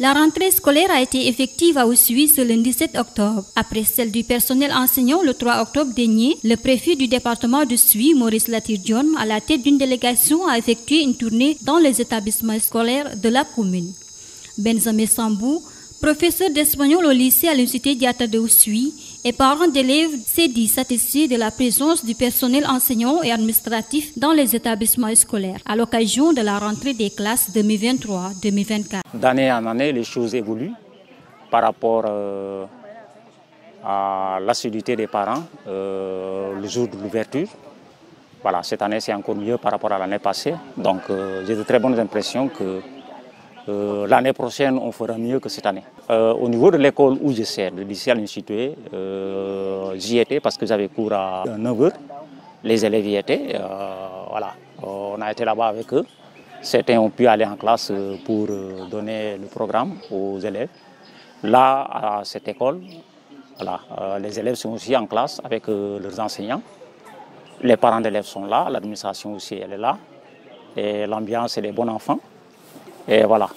La rentrée scolaire a été effective à Oussouis le lundi 17 octobre. Après celle du personnel enseignant le 3 octobre dernier, le préfet du département de Suisse, Maurice Latir-Dion, à la tête d'une délégation, a effectué une tournée dans les établissements scolaires de la commune. Benjamin Sambou, professeur d'espagnol au lycée à l'université Diata de Oussouis, et parents d'élèves s'est dit satisfait de la présence du personnel enseignant et administratif dans les établissements scolaires à l'occasion de la rentrée des classes 2023-2024. D'année en année, les choses évoluent par rapport euh, à l'assiduité des parents euh, le jour de l'ouverture. Voilà, cette année, c'est encore mieux par rapport à l'année passée. Donc, euh, j'ai de très bonnes impressions que euh, l'année prochaine, on fera mieux que cette année. Euh, au niveau de l'école où je sers, le lycée à l'Institut, euh, j'y étais parce que j'avais cours à 9h. Les élèves y étaient. voilà. on a été là-bas avec eux. Certains ont pu aller en classe pour donner le programme aux élèves. Là, à cette école, voilà, les élèves sont aussi en classe avec leurs enseignants. Les parents d'élèves sont là, l'administration aussi elle est là. Et l'ambiance est des bons enfants. Et voilà,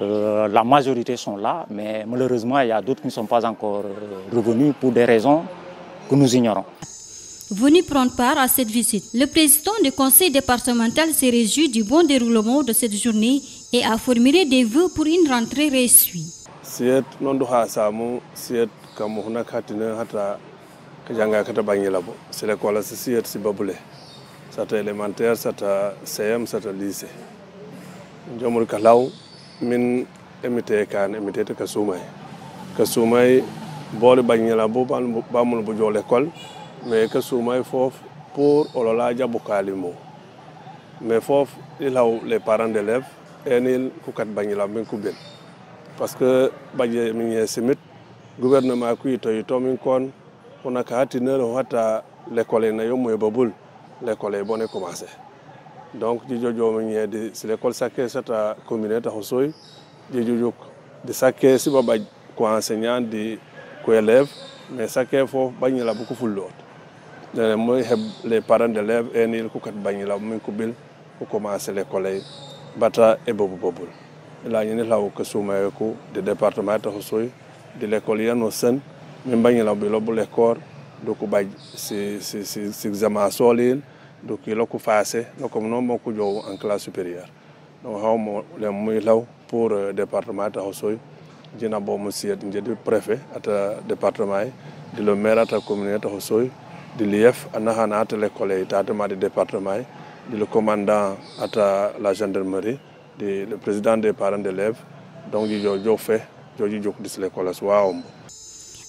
euh, la majorité sont là, mais malheureusement, il y a d'autres qui ne sont pas encore euh, revenus pour des raisons que nous ignorons. Venu prendre part à cette visite, le président du conseil départemental s'est réjoui du bon déroulement de cette journée et a formulé des vœux pour une rentrée réussie. sata élémentaire sata CM sata lycée jomul kalaw min emite kan emite te ka sumay ka sumay boole banyela bo bamul bu jo l'école mais ka sumay fof pour olola jabu kalimo mais fof ilaw les parents d'élèves enil kukat banyela min kubel. Parce que baje min ye simit gouvernement ku yito yito min kon ona ka hatinero hata l'école na yo moy babul l'école bonne commencer donc jijo jomi ñeede si l'école sakke sata commune de sakke si baba ko enseignant di ko élève mais sakke fo bañila bu ko fullot dene moy heb les parents d'élèves en il ko kat bañila min ko bil ko commencer l'école bata e bobu bobul la ñene law ko suma ko de département ta hosoy de l'école yano sen min bañila bu lo bu l'école do ko baj si si si examen donc il ko passé. Donc comme non mon ko jow en classe supérieure. Donc haw mo le muy law pour département ta hosoy jina bo mo siyat njedi préfet ata département. Di le maire ata commune ta hosoy di lief. Anahana ata l'école ta ma de département. Di le commandant ata la gendarmerie. Di le président des parents d'élèves. Donc jo jo fait. Jo ji jok dis l'école. Wa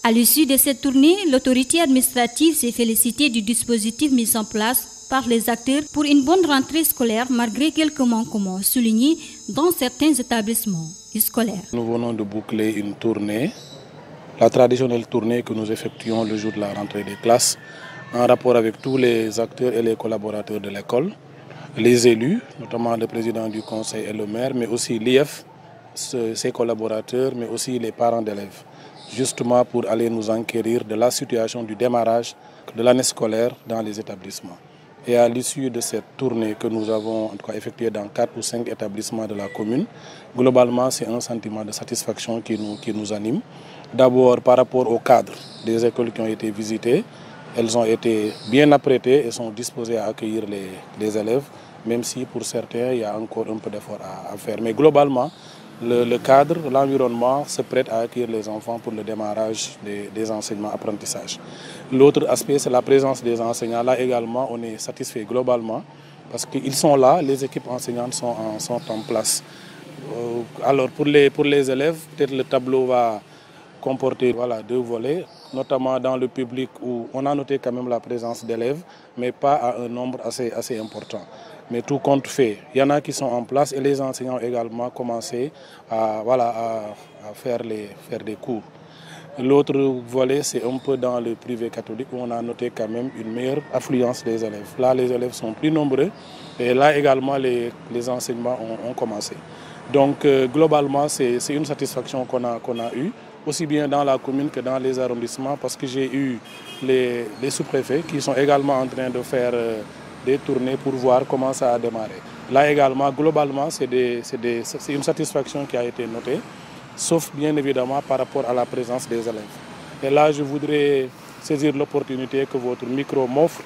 À l'issue de cette tournée, l'autorité administrative s'est félicitée du dispositif mis en place par les acteurs pour une bonne rentrée scolaire malgré quelques manquements soulignés dans certains établissements scolaires. Nous venons de boucler une tournée, la traditionnelle tournée que nous effectuons le jour de la rentrée des classes, en rapport avec tous les acteurs et les collaborateurs de l'école, les élus, notamment le président du conseil et le maire, mais aussi l'IF, ses collaborateurs, mais aussi les parents d'élèves justement pour aller nous enquérir de la situation du démarrage de l'année scolaire dans les établissements. Et à l'issue de cette tournée que nous avons effectuée dans quatre ou cinq établissements de la commune, globalement c'est un sentiment de satisfaction qui nous, anime. D'abord par rapport au cadre des écoles qui ont été visitées, elles ont été bien apprêtées et sont disposées à accueillir les, les élèves, même si pour certains il y a encore un peu d'effort à, à faire. Mais globalement, le, cadre, l'environnement se prête à accueillir les enfants pour le démarrage des, enseignements-apprentissages. L'autre aspect, c'est la présence des enseignants. Là également, on est satisfait globalement parce qu'ils sont là, les équipes enseignantes sont en, place. Euh, alors pour les, élèves, peut-être le tableau va comporter deux volets, notamment dans le public où on a noté quand même la présence d'élèves, mais pas à un nombre assez, assez important mais tout compte fait. Il y en a qui sont en place et les enseignants ont également commencé à, voilà, à, faire, les, faire des cours. L'autre volet, c'est un peu dans le privé catholique où on a noté quand même une meilleure affluence des élèves. Là, les élèves sont plus nombreux et là également, les, les enseignements ont, commencé. Donc, euh, globalement, c'est une satisfaction qu'on a, a eue, aussi bien dans la commune que dans les arrondissements, parce que j'ai eu les, les sous-préfets qui sont également en train de faire... Euh, des tournées pour voir comment ça a démarré. Là également, globalement, c'est une satisfaction qui a été notée sauf bien évidemment par rapport à la présence des élèves. Et là, je voudrais saisir l'opportunité que votre micro m'offre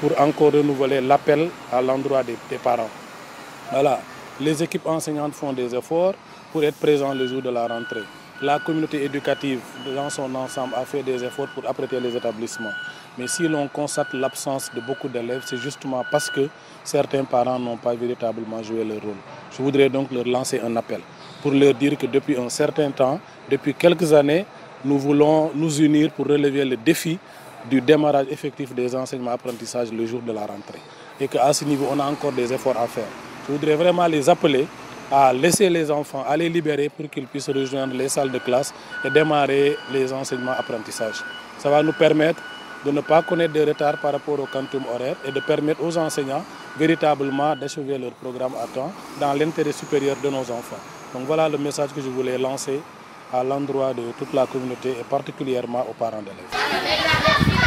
pour encore renouveler l'appel à l'endroit des, des, parents. Voilà, les équipes enseignantes font des efforts pour être présents le jour de la rentrée. La communauté éducative dans son ensemble a fait des efforts pour apprêter les établissements. Mais si l'on constate l'absence de beaucoup d'élèves, c'est justement parce que certains parents n'ont pas véritablement joué leur rôle. Je voudrais donc leur lancer un appel pour leur dire que depuis un certain temps, depuis quelques années, nous voulons nous unir pour relever le défi du démarrage effectif des enseignements apprentissages le jour de la rentrée. Et qu'à ce niveau, on a encore des efforts à faire. Je voudrais vraiment les appeler à laisser les enfants, les libérer pour qu'ils puissent rejoindre les salles de classe et démarrer les enseignements apprentissages. Ça va nous permettre de ne pas connaître de retard par rapport au quantum horaire et de permettre aux enseignants véritablement d'achever leur programme à temps dans l'intérêt supérieur de nos enfants. Donc voilà le message que je voulais lancer à l'endroit de toute la communauté et particulièrement aux parents d'élèves.